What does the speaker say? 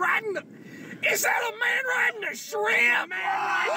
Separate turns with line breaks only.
riding the. Is that a man riding a shrimp?
Man riding